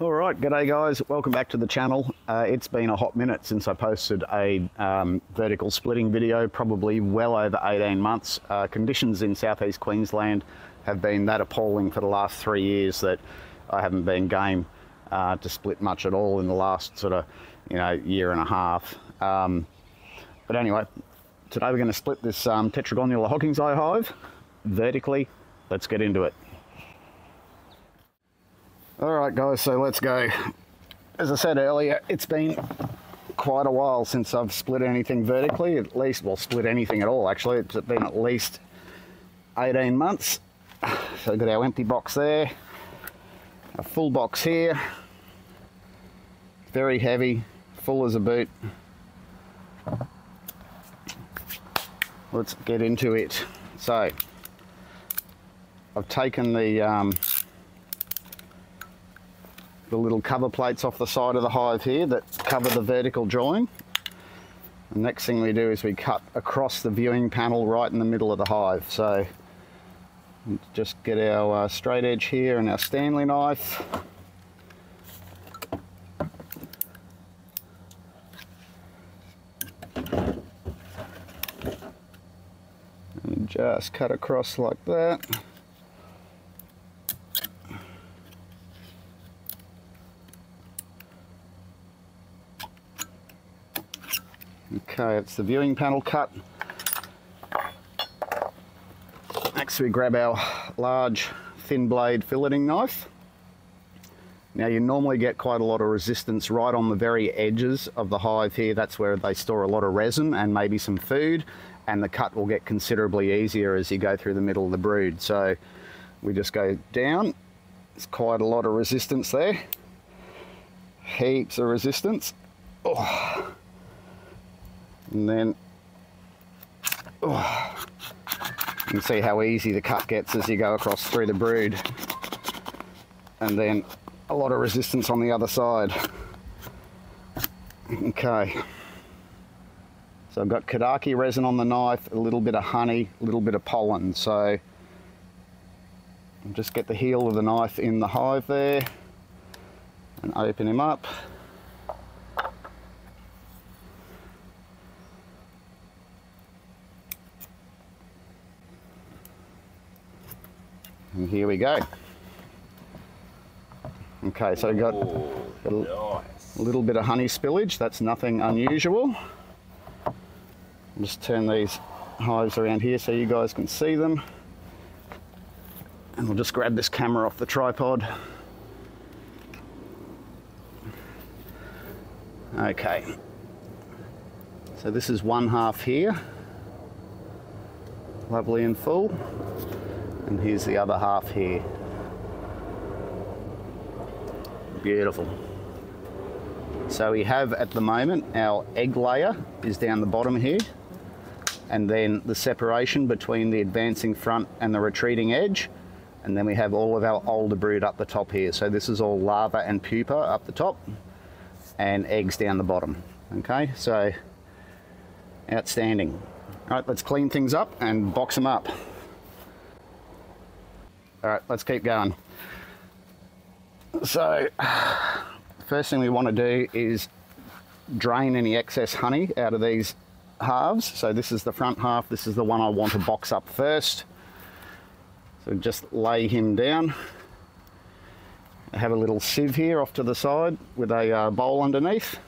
All right, g'day guys. Welcome back to the channel. Uh, it's been a hot minute since I posted a um, vertical splitting video, probably well over 18 months. Uh, conditions in southeast Queensland have been that appalling for the last three years that I haven't been game uh, to split much at all in the last sort of, you know, year and a half. Um, but anyway, today we're going to split this um, Tetragonula Hockingsi hive vertically. Let's get into it. All right, guys, so let's go. As I said earlier, it's been quite a while since I've split anything vertically, at least, well, split anything at all, actually. It's been at least 18 months. So we've got our empty box there, a full box here, very heavy, full as a boot. Let's get into it. So, I've taken the um, the little cover plates off the side of the hive here that cover the vertical join. The next thing we do is we cut across the viewing panel right in the middle of the hive. So just get our uh, straight edge here and our Stanley knife. And just cut across like that. Okay, it's the viewing panel cut. Next we grab our large thin blade filleting knife. Now you normally get quite a lot of resistance right on the very edges of the hive here. That's where they store a lot of resin and maybe some food and the cut will get considerably easier as you go through the middle of the brood. So we just go down. There's quite a lot of resistance there. Heaps of resistance. Oh and then oh, you can see how easy the cut gets as you go across through the brood. And then a lot of resistance on the other side. Okay. So I've got cadaghi resin on the knife a little bit of honey a little bit of pollen. So just get the heel of the knife in the hive there and open him up And here we go. Okay, so we've got a, nice. a little bit of honey spillage. That's nothing unusual. Just turn these hives around here so you guys can see them. And we'll just grab this camera off the tripod. Okay. So this is one half here. Lovely and full and here's the other half here. Beautiful. So we have at the moment our egg layer is down the bottom here and then the separation between the advancing front and the retreating edge and then we have all of our older brood up the top here. So this is all larva and pupa up the top and eggs down the bottom. Okay, so outstanding. All right, let's clean things up and box them up. All right, let's keep going. So, first thing we want to do is drain any excess honey out of these halves. So this is the front half, this is the one I want to box up first. So just lay him down. I have a little sieve here off to the side with a uh, bowl underneath.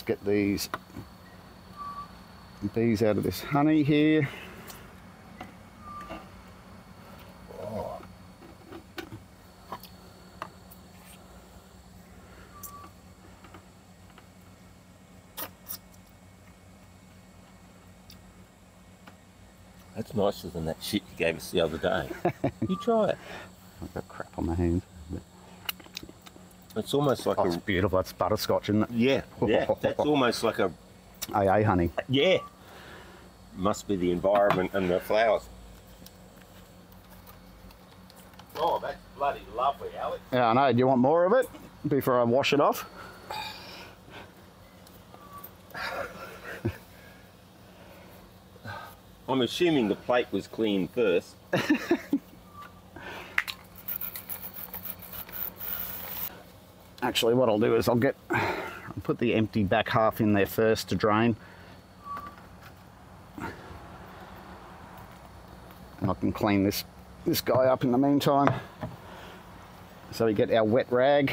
Just get these bees out of this honey here. That's nicer than that shit you gave us the other day. you try it. I've got crap on my hands. It's almost like oh, a... It's beautiful. That's butterscotch, isn't it? Yeah, yeah. That's almost like a... AA honey. Yeah. Must be the environment and the flowers. Oh, that's bloody lovely, Alex. Yeah, I know. Do you want more of it before I wash it off? I'm assuming the plate was clean first. Actually, what I'll do is I'll get I'll put the empty back half in there first to drain. And I can clean this this guy up in the meantime. So we get our wet rag.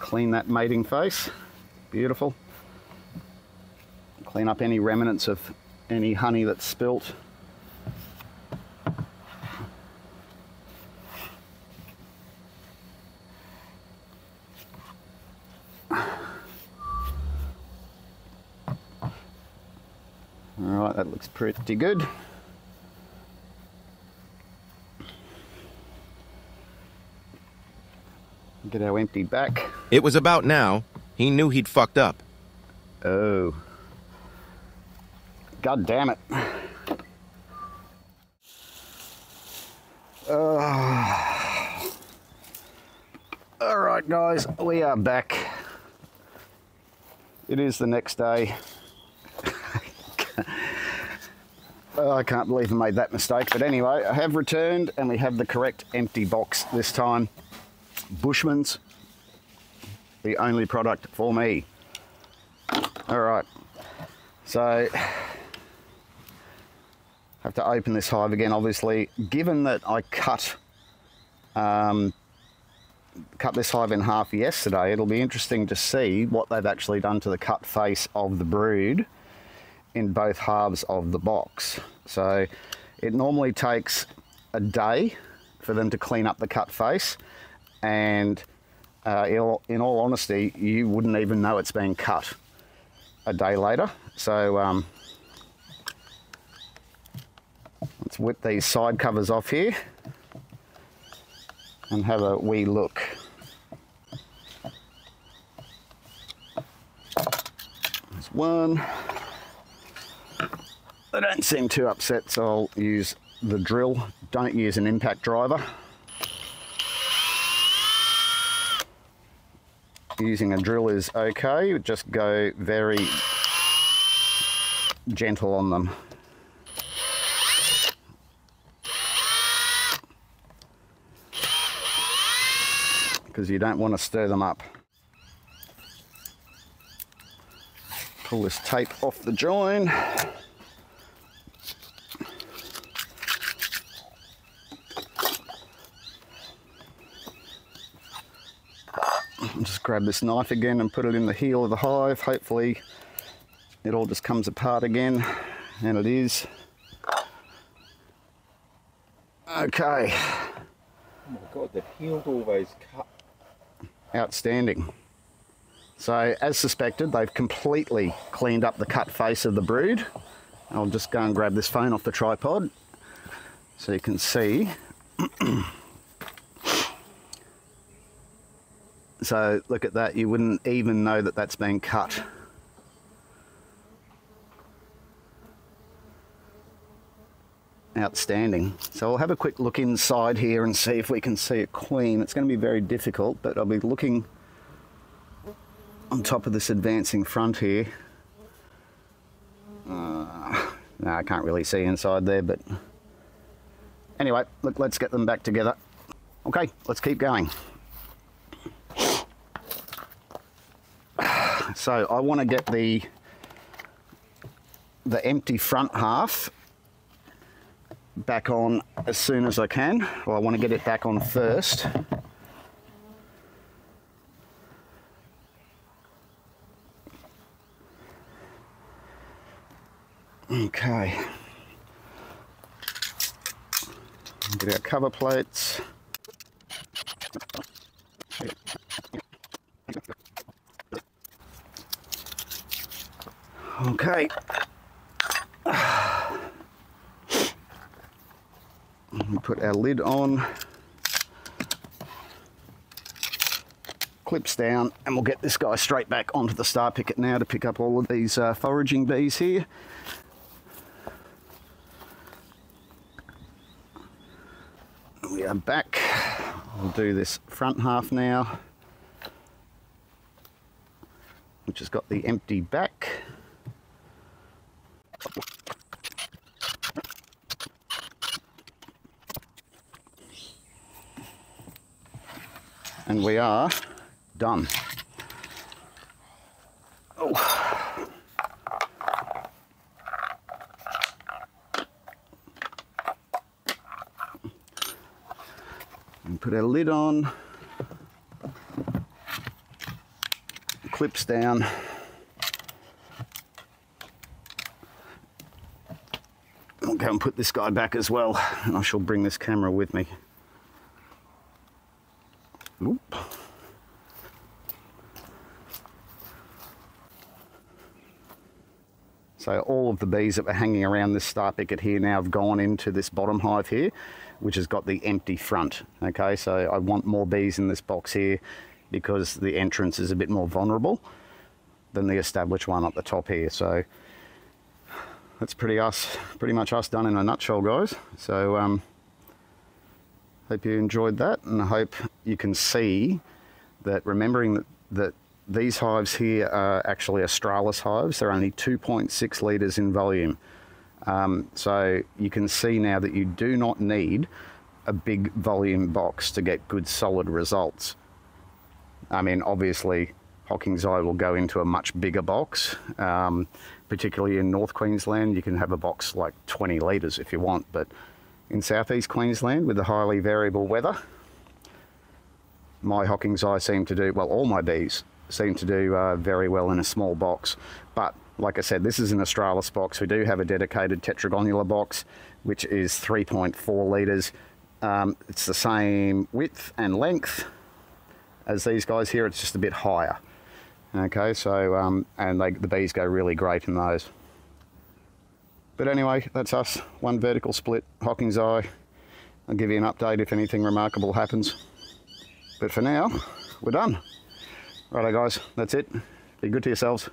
Clean that mating face. Beautiful. Clean up any remnants of any honey that's spilt. All right, that looks pretty good. Get our empty back. It was about now. He knew he'd fucked up. Oh. God damn it. Uh, all right, guys, we are back. It is the next day. I can't believe I made that mistake. But anyway, I have returned and we have the correct empty box this time. Bushman's, the only product for me. All right, so have to open this hive again. Obviously, given that I cut um, cut this hive in half yesterday, it'll be interesting to see what they've actually done to the cut face of the brood in both halves of the box. So it normally takes a day for them to clean up the cut face, and uh, in, all, in all honesty, you wouldn't even know it's been cut a day later. So um, let's whip these side covers off here and have a wee look. There's one. They don't seem too upset, so I'll use the drill. Don't use an impact driver. Using a drill is okay, just go very gentle on them. Because you don't want to stir them up. Pull this tape off the join. just grab this knife again and put it in the heel of the hive. Hopefully it all just comes apart again, and it is. Okay. Oh my god, they've healed all those cuts. Outstanding. So, as suspected, they've completely cleaned up the cut face of the brood. I'll just go and grab this phone off the tripod so you can see. so, look at that, you wouldn't even know that that's been cut. Outstanding. So I'll have a quick look inside here and see if we can see a queen. It's going to be very difficult, but I'll be looking on top of this advancing front here. Uh, no, I can't really see inside there, but anyway, look, let's get them back together. Okay, let's keep going. So I want to get the the empty front half back on as soon as I can. Well, I want to get it back on first. Okay. Get our cover plates. We put our lid on. Clips down, and we'll get this guy straight back onto the star picket now to pick up all of these uh, foraging bees here. We are back. We'll do this front half now. which has got the empty back. And we are done. Oh. And put our lid on. Clips down. I'll go and put this guy back as well, and I shall bring this camera with me. So all of the bees that were hanging around this star picket here now have gone into this bottom hive here, which has got the empty front. Okay, so I want more bees in this box here because the entrance is a bit more vulnerable than the established one up the top here. So that's pretty us, pretty much us done in a nutshell, guys. So um, hope you enjoyed that, and I hope you can see that remembering that, that these hives here are actually Australis hives. They're only 2.6 litres in volume. Um, so you can see now that you do not need a big volume box to get good solid results. I mean, obviously, Hockingsi will go into a much bigger box, um, particularly in North Queensland. You can have a box like 20 litres if you want, but in southeast Queensland with the highly variable weather, my Hockingsi seem to do, well, all my bees seem to do uh, very well in a small box. But like I said, this is an Australis box. We do have a dedicated tetragonula box, which is 3.4 litres. Um, it's the same width and length as these guys here. It's just a bit higher. Okay, so, um, and they, the bees go really great in those. But anyway, that's us. One vertical split, Hockingsi. I'll give you an update if anything remarkable happens. But for now, we're done. Righto guys, that's it. Be good to yourselves.